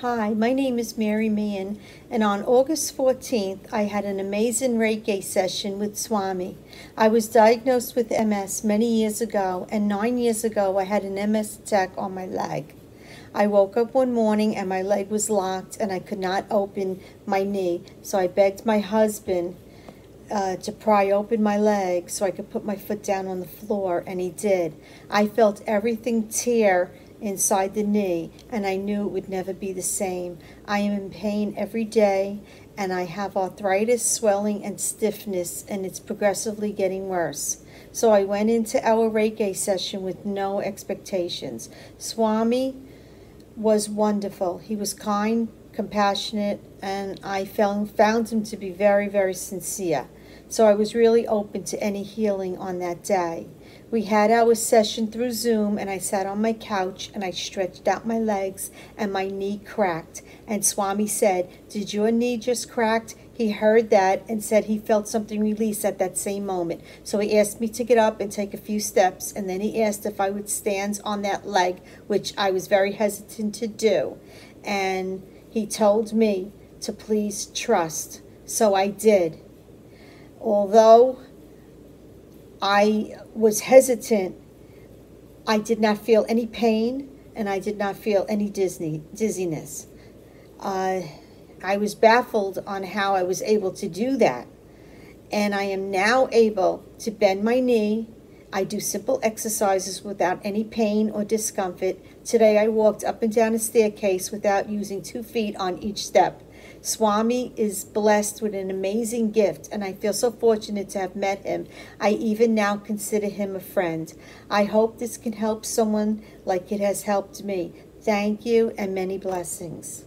Hi, my name is Mary Meehan, and on August 14th, I had an amazing Reiki session with Swami. I was diagnosed with MS many years ago, and nine years ago, I had an MS attack on my leg. I woke up one morning and my leg was locked, and I could not open my knee, so I begged my husband uh, to pry open my leg so I could put my foot down on the floor, and he did. I felt everything tear inside the knee, and I knew it would never be the same. I am in pain every day, and I have arthritis, swelling, and stiffness, and it's progressively getting worse. So I went into our Reiki session with no expectations. Swami was wonderful. He was kind, compassionate, and I found, found him to be very, very sincere. So I was really open to any healing on that day. We had our session through Zoom, and I sat on my couch and I stretched out my legs, and my knee cracked. And Swami said, Did your knee just crack? He heard that and said he felt something release at that same moment. So he asked me to get up and take a few steps, and then he asked if I would stand on that leg, which I was very hesitant to do. And he told me to please trust. So I did. Although I was hesitant. I did not feel any pain and I did not feel any Disney, dizziness. Uh, I was baffled on how I was able to do that. And I am now able to bend my knee. I do simple exercises without any pain or discomfort. Today I walked up and down a staircase without using two feet on each step. Swami is blessed with an amazing gift, and I feel so fortunate to have met him. I even now consider him a friend. I hope this can help someone like it has helped me. Thank you and many blessings.